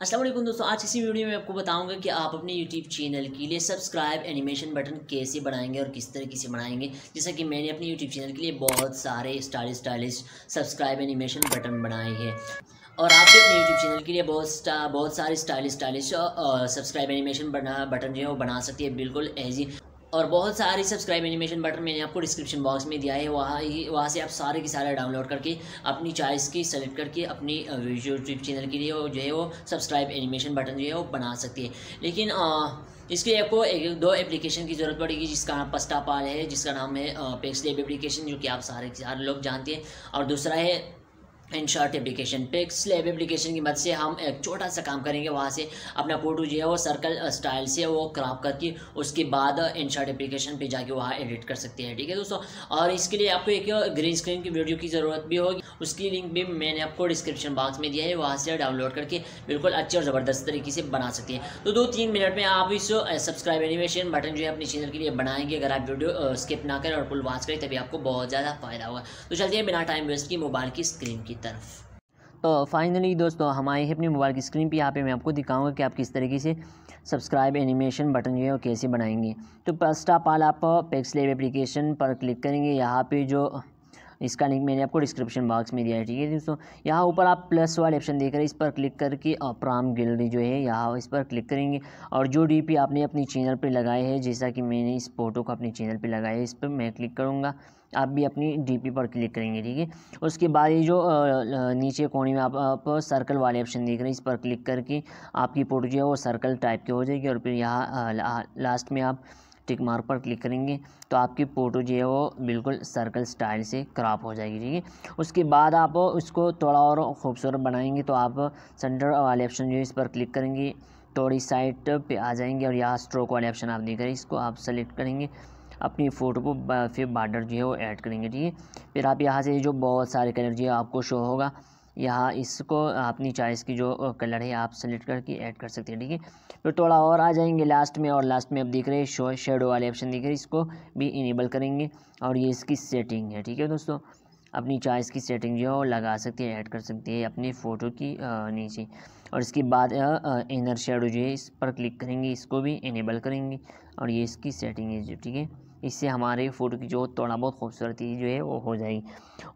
असलम दोस्तों, आज इसी वीडियो में आपको बताऊँगा कि आप अपने यूट्यूब चैनल के लिए सब्सक्राइब एनिमेशन बटन कैसे बनाएँगे और किस तरीके से बनाएँगे। जैसा कि मैंने अपने यूट्यूब चैनल के लिए बहुत सारे stylish stylish subscribe animation button बनाए हैं। और आप भी अपने यूट्यूब चैनल के लिए बहुत बहुत सारे स्टाइलिश स्टाइलिश सब्सक्राइब एनिमेशन बना बटन जो है वो बना सकती है। बिल्कुल एजी और बहुत सारे सब्सक्राइब एनिमेशन बटन मैंने आपको डिस्क्रिप्शन बॉक्स में दिया है। वहाँ ही वहाँ से आप सारे के सारे डाउनलोड करके अपनी चॉइस की सेलेक्ट करके अपनी यूट्यूब चैनल के लिए जो है वो सब्सक्राइब एनिमेशन बटन जो है वो बना सकती है। लेकिन आ, इसके लिए आपको एक दो एप्लीकेशन की ज़रूरत पड़ेगी जिसका नाम पस्टा पाल है जिसका नाम है पेक्सलेब एप्लीकेशन जो कि आप सारे सारे लोग जानते हैं। और दूसरा है InShot application PixLab application की मदद से हम एक छोटा सा काम करेंगे। वहाँ से अपना फ़ोटो जो है वो सर्कल स्टाइल से वो क्रॉप करके उसके बाद इन शॉर्ट एप्लीकेशन पे जाके वहाँ एडिट कर सकते हैं, ठीक है दोस्तों? और इसके लिए आपको एक ग्रीन स्क्रीन की वीडियो की ज़रूरत भी होगी। उसकी लिंक भी मैंने आपको डिस्क्रिप्शन बॉक्स में दिया है, वहाँ से डाउनलोड करके बिल्कुल अच्छे और ज़बरदस्त तरीके से बना सकते हैं। तो दो तीन मिनट में आप इस सब्सक्राइब एनिमेशन बटन जो है अपने चैनल के लिए बनाएँगे, अगर आप वीडियो स्किप ना करें और फुल वॉच करें, तभी आपको बहुत ज़्यादा फ़ायदा होगा। तो चलते हैं बिना टाइम वेस्ट की मोबाइल की स्क्रीन की तरफ़। तो फाइनली दोस्तों, हम आए हैं अपनी मोबाइल की स्क्रीन पे। यहाँ पे मैं आपको दिखाऊँगा कि आप किस तरीके से सब्सक्राइब एनिमेशन बटन जो है वो कैसे बनाएँगे। तो फ़र्स्ट ऑफ़ ऑल आप पेक्सलेव एप्लीकेशन पर क्लिक करेंगे। यहाँ पे जो इसका लिंक मैंने आपको डिस्क्रिप्शन बॉक्स में दिया है ठीक है दोस्तों? यहाँ ऊपर आप प्लस वाले ऑप्शन देख रहे हैं इस पर क्लिक करके प्राम गैलरी जो है यहाँ इस पर क्लिक करेंगे। और जो डीपी आपने अपनी चैनल पर लगाए हैं जैसा कि मैंने इस फ़ोटो को अपने चैनल पर लगाया है इस पर मैं क्लिक करूँगा। आप भी अपनी डीपी पर क्लिक करेंगे ठीक है? उसके बाद ये जो नीचे कोने में आप, आप सर्कल वाले ऑप्शन देख रहे हैं इस पर क्लिक करके आपकी फ़ोटो जो है वो सर्कल टाइप की हो जाएगी। और फिर यहाँ लास्ट में आप टिक मार्क पर क्लिक करेंगे तो आपकी फ़ोटो जो है वो बिल्कुल सर्कल स्टाइल से क्रॉप हो जाएगी, ठीक है? उसके बाद आप उसको थोड़ा और ख़ूबसूरत बनाएँगे तो आप सेंटर वाले ऑप्शन जो है इस पर क्लिक करेंगे, थोड़ी साइड पे आ जाएँगे और यहाँ स्ट्रोक वाले ऑप्शन आप देख रहे हैं, इसको आप सेलेक्ट करेंगे, अपनी फ़ोटो को फिर बार्डर जो है वो ऐड करेंगे, ठीक है? फिर आप यहाँ से जो बहुत सारे कलर जो है आपको शो होगा यहाँ इसको अपनी चॉइस की जो कलर है, आप सेलेक्ट करके ऐड कर सकते हैं, ठीक है? फिर थोड़ा और आ जाएँगे लास्ट में और लास्ट में आप देख रहे हैं शो शेडो वाले ऑप्शन देख रहे हैं, इसको भी इनेबल करेंगे और ये इसकी सेटिंग है, ठीक है दोस्तों? अपनी चॉइस की सेटिंग जो है लगा सकते हैं ऐड कर सकते हैं अपनी फ़ोटो की नीचे। और इसके बाद इनर शेडो जो है, इस पर क्लिक करेंगे, इसको भी इनेबल करेंगे और ये इसकी सेटिंग है जो ठीक है? इससे हमारे फ़ोटो की जो थोड़ा बहुत खूबसूरती जो है वो हो जाएगी।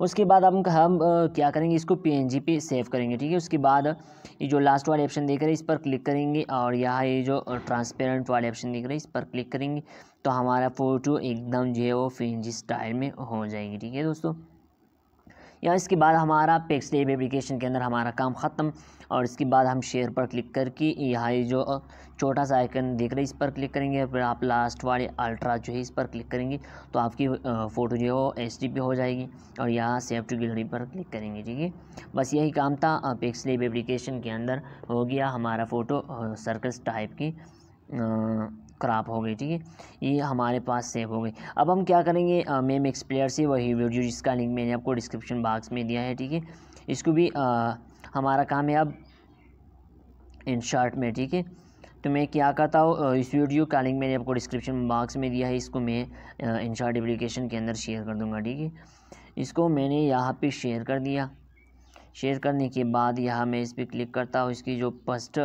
उसके बाद हम हम क्या करेंगे, इसको PNG पे सेव करेंगे, ठीक है? उसके बाद ये जो लास्ट वाले ऑप्शन देख रहे हैं, इस पर क्लिक करेंगे और यहाँ ये जो ट्रांसपेरेंट वाले ऑप्शन देख रहे हैं, इस पर क्लिक करेंगे तो हमारा फ़ोटो एकदम जो है वो PNG स्टाइल में हो जाएगी, ठीक है दोस्तों? या इसके बाद हमारा पेक्स लेब एप्लीकेशन के अंदर हमारा काम ख़त्म और इसके बाद हम शेयर पर क्लिक करके यहाँ जो छोटा सा आइकन देख रहे हैं, इस पर क्लिक करेंगे। फिर आप लास्ट वाले अल्ट्रा जो है इस पर क्लिक करेंगे तो आपकी फ़ोटो जो है वो एच डी हो जाएगी और यहाँ सेव टू गैलरी पर क्लिक करेंगे, ठीक है? बस यही काम था। पेक्स लेब एप्लीकेशन के अंदर हो गया हमारा फ़ोटो सर्कल्स टाइप की। ख़राब हो गई ठीक है? ये हमारे पास सेव हो गई। अब हम क्या करेंगे? मेम एक्सप्लेयर से वही वीडियो जिसका लिंक मैंने आपको डिस्क्रिप्शन बॉक्स में दिया है ठीक है? इसको भी आ, हमारा काम है अब इन शॉर्ट में ठीक है? तो मैं क्या करता हूँ? इस वीडियो का लिंक मैंने आपको डिस्क्रिप्शन बॉक्स में दिया है इसको मैं इन शॉर्ट एप्लीकेशन के अंदर शेयर कर दूँगा ठीक है? इसको मैंने यहाँ पे शेयर कर दिया। शेयर करने के बाद यहाँ मैं इस पर क्लिक करता हूँ। इसकी जो फ़र्स्ट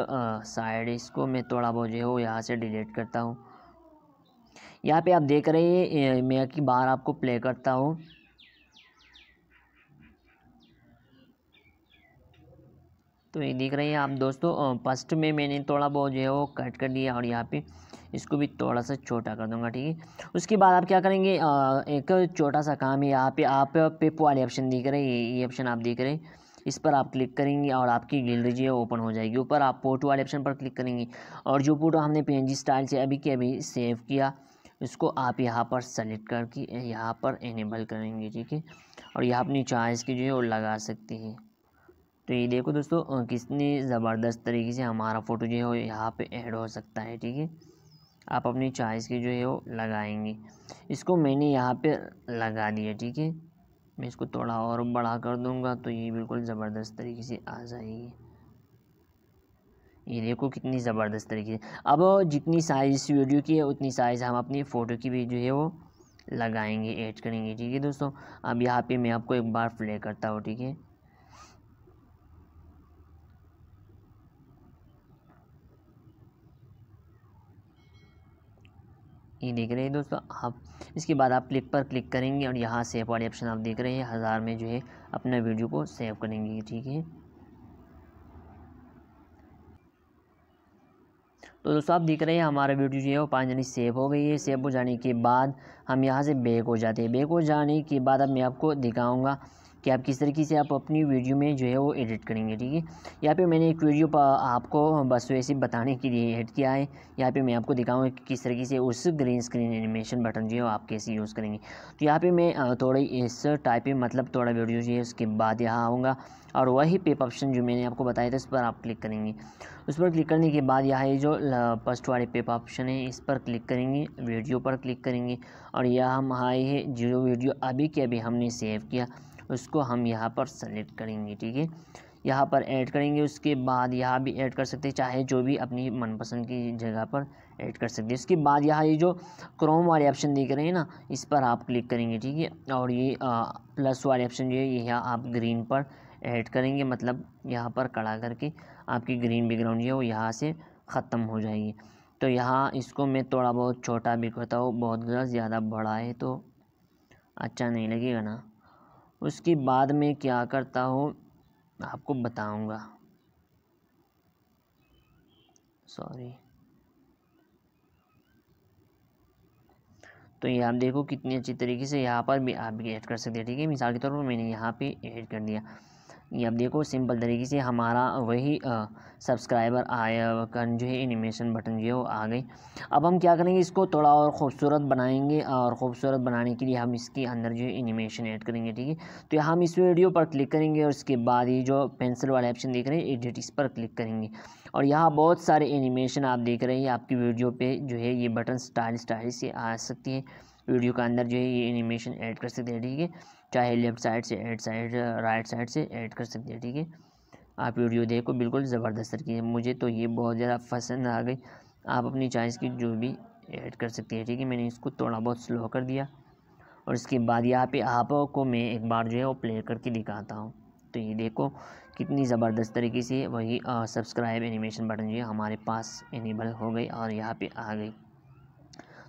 साइड इसको मैं थोड़ा बहुत जो है यहाँ से डिलीट करता हूँ। यहाँ पे आप देख रहे हैं मैं की बार आपको प्ले करता हूँ। तो ये देख रहे हैं आप दोस्तों फ़र्स्ट में मैंने थोड़ा बहुत जो है वो कट कर दिया और यहाँ पे इसको भी थोड़ा सा छोटा कर दूँगा, ठीक है? उसके बाद आप क्या करेंगे एक छोटा सा काम है, यहाँ पे आप पिप वाले ऑप्शन देख रहे हैं, ये ऑप्शन आप देख रहे हैं। इस पर आप क्लिक करेंगे और आपकी गैलरी जो है ओपन हो जाएगी। ऊपर आप फ़ोटो वाले ऑप्शन पर क्लिक करेंगे और जो फ़ोटो हमने पीएनजी स्टाइल से अभी के अभी सेव किया, इसको आप यहाँ पर सेलेक्ट करके यहाँ पर इनेबल करेंगे, ठीक है? और यहाँ अपनी चॉइस की जो है वो लगा सकते हैं। तो ये देखो दोस्तों कितनी ज़बरदस्त तरीके से हमारा फ़ोटो जो है वो यहाँ पे ऐड हो सकता है, ठीक है? आप अपनी चॉइस की जो है वो लगाएँगे। इसको मैंने यहाँ पे लगा दिया, ठीक है? मैं इसको थोड़ा और बड़ा कर दूँगा तो ये बिल्कुल ज़बरदस्त तरीके से आ जाएगी। ये देखो कितनी ज़बरदस्त तरीके से। अब जितनी साइज़ वीडियो की है, उतनी साइज़ हम अपनी फ़ोटो की भी जो है वो लगाएँगे ऐड करेंगे, ठीक है दोस्तों? अब यहाँ पे मैं आपको एक बार प्ले करता हूँ, ठीक है? ये देख रहे हैं दोस्तों आप। इसके बाद आप क्लिक पर क्लिक करेंगे और यहाँ सेव वाले ऑप्शन आप देख रहे हैं, हज़ार में जो है अपना वीडियो को सेव करेंगे, ठीक है? तो दोस्तों आप देख रहे हैं हमारा वीडियो जो है वो पाँच जनी सेव हो गई है। सेव हो जाने के बाद हम यहाँ से बैक हो जाते हैं। बैक हो जाने के बाद अब मैं आपको दिखाऊँगा कि आप किस तरीके से आप अपनी वीडियो में जो है वो एडिट करेंगे, ठीक है? यहाँ पे मैंने एक वीडियो आपको बस वैसे बताने के लिए एड किया है। यहाँ पे मैं आपको दिखाऊँगा कि किस तरीके से उस ग्रीन स्क्रीन एनिमेशन बटन जो है आप कैसे यूज़ करेंगे। तो यहाँ पे मैं थोड़ी इस टाइप में मतलब थोड़ा वीडियो जो है उसके बाद यहाँ आऊँगा। और वही पेप ऑप्शन जो मैंने आपको बताया था, उस पर आप क्लिक करेंगे। उस पर क्लिक करने के बाद यहाँ जो फ़र्स्ट वाले पेप ऑप्शन है, इस पर क्लिक करेंगे वीडियो पर क्लिक करेंगे। और यह हम आए हैं, जो वीडियो अभी के अभी हमने सेव किया। उसको हम यहाँ पर सेलेक्ट करेंगे ठीक है? यहाँ पर ऐड करेंगे उसके बाद यहाँ भी ऐड कर सकते हैं चाहे जो भी अपनी मनपसंद की जगह पर ऐड कर सकते हैं। उसके बाद यहाँ ये जो क्रोम वाले ऑप्शन देख रहे हैं ना इस पर आप क्लिक करेंगे ठीक है? और ये आ, प्लस वाले ऑप्शन जो है ये यहाँ आप ग्रीन पर ऐड करेंगे मतलब यहाँ पर कड़ा करके आपकी ग्रीन बैकग्राउंड जो है वो यहाँ से ख़त्म हो जाएगी। तो यहाँ इसको मैं थोड़ा बहुत छोटा भी करता हूँ बहुत ज़्यादा बड़ा है तो अच्छा नहीं लगेगा ना। उसके बाद में क्या करता हूँ आपको बताऊँगा। सॉरी तो ये आप देखो कितनी अच्छी तरीके से यहाँ पर भी आप भी ऐड कर सकते हैं, ठीक है? मिसाल के तौर पर मैंने यहाँ पे ऐड कर दिया। ये अब देखो, सिंपल तरीके से हमारा वही सब्सक्राइबर आया जो है एनिमेशन बटन जो है, वो आ गई। अब हम क्या करेंगे, इसको थोड़ा और ख़ूबसूरत बनाएँगे और ख़ूबसूरत बनाने के लिए हम इसके अंदर जो है एनिमेशन ऐड करेंगे, ठीक है? तो हम इस वीडियो पर क्लिक करेंगे और उसके बाद ये जो पेंसिल वाला ऑप्शन देख रहे हैं एडिट इस पर क्लिक करेंगे। और यहाँ बहुत सारे एनिमेशन आप देख रहे हैं, आपकी वीडियो पर जो है, ये बटन स्टाइल स्टाइल से आ सकती है। वीडियो के अंदर जो है ये एनिमेशन ऐड कर सकते हैं, ठीक है? चाहे लेफ़्ट साइड से एड साइड राइट साइड से ऐड कर सकते हैं, ठीक है? आप वीडियो देखो, बिल्कुल ज़बरदस्त तरीके है मुझे तो ये बहुत ज़्यादा पसंद आ गई। आप अपनी चॉइस की जो भी ऐड कर सकते हैं, ठीक है? मैंने इसको थोड़ा बहुत स्लो कर दिया। और इसके बाद यहाँ पे आपको मैं एक बार जो है वो प्ले करके दिखाता हूँ। तो ये देखो, कितनी ज़बरदस्त तरीके से वही सब्सक्राइब एनिमेशन बटन जो है हमारे पास इनेबल हो गई और यहाँ पे आ गई।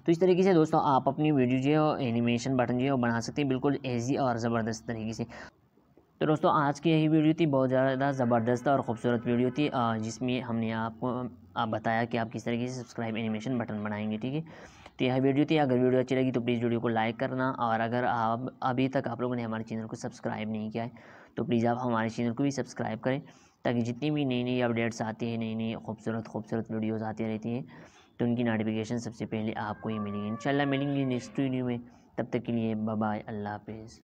तो इस तरीके से दोस्तों आप अपनी वीडियो जो है एनिमेशन बटन जो है वो बना सकते हैं, बिल्कुल ईजी और ज़बरदस्त तरीके से। तो दोस्तों आज की यही वीडियो थी, बहुत ज़्यादा ज़बरदस्त और ख़ूबसूरत वीडियो थी जिसमें हमने आपको, आप बताया कि आप किस तरीके से सब्सक्राइब एनिमेशन बटन बनाएँगे, ठीक है? तो यह वीडियो थी, अगर वीडियो अच्छी लगी तो प्लीज़ वीडियो को लाइक करना और अगर आप, अभी तक आप लोगों ने हमारे चैनल को सब्सक्राइब नहीं किया है तो प्लीज़ आप हमारे चैनल को भी सब्सक्राइब करें, ताकि जितनी भी नई नई अपडेट्स आती हैं नई नई खूबसूरत खूबसूरत वीडियोज़ आती रहती हैं तो उनकी नोटिफिकेशन सबसे पहले आपको ही मिलेंगी। इंशाल्लाह मिलेंगी नेक्स्ट वीडियो में। तब तक के लिए बाय अल्लाह हाफिज़।